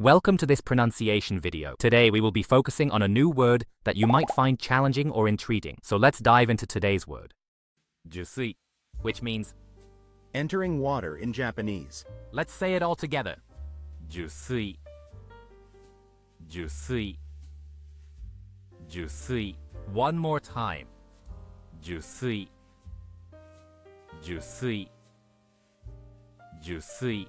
Welcome to this pronunciation video. Today we will be focusing on a new word that you might find challenging or intriguing. So let's dive into today's word. Jusui, which means entering water in Japanese. Let's say it all together. Jusui. Jusui. Jusui. One more time. Jusui. Jusui. Jusui.